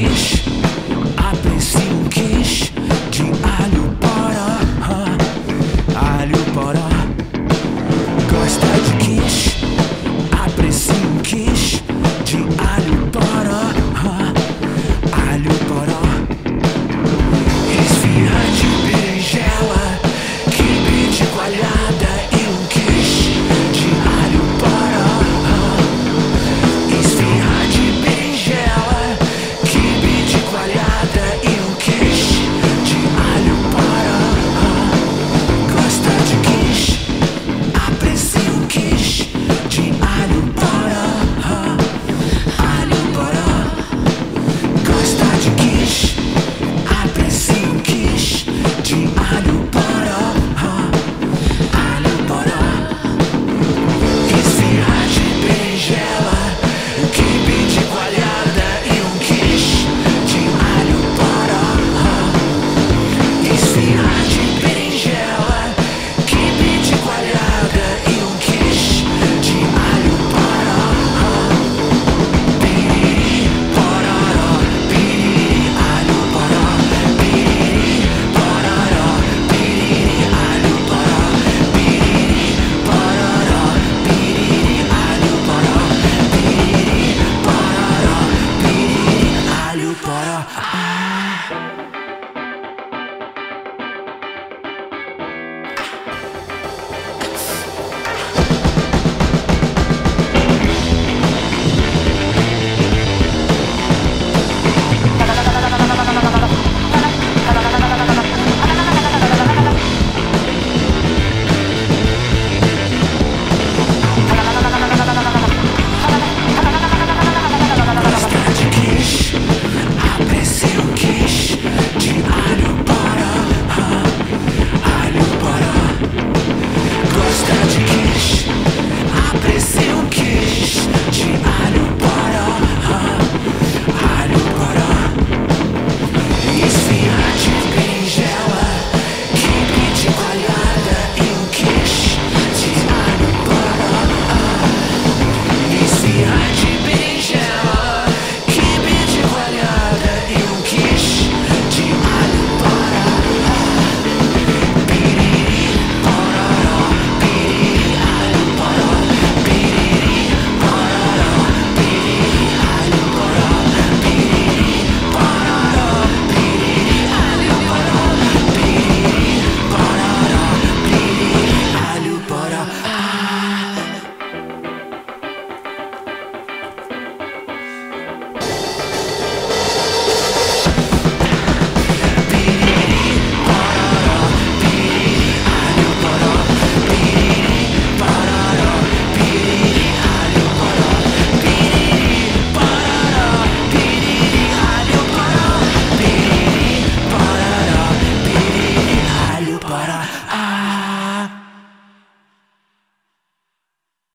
diz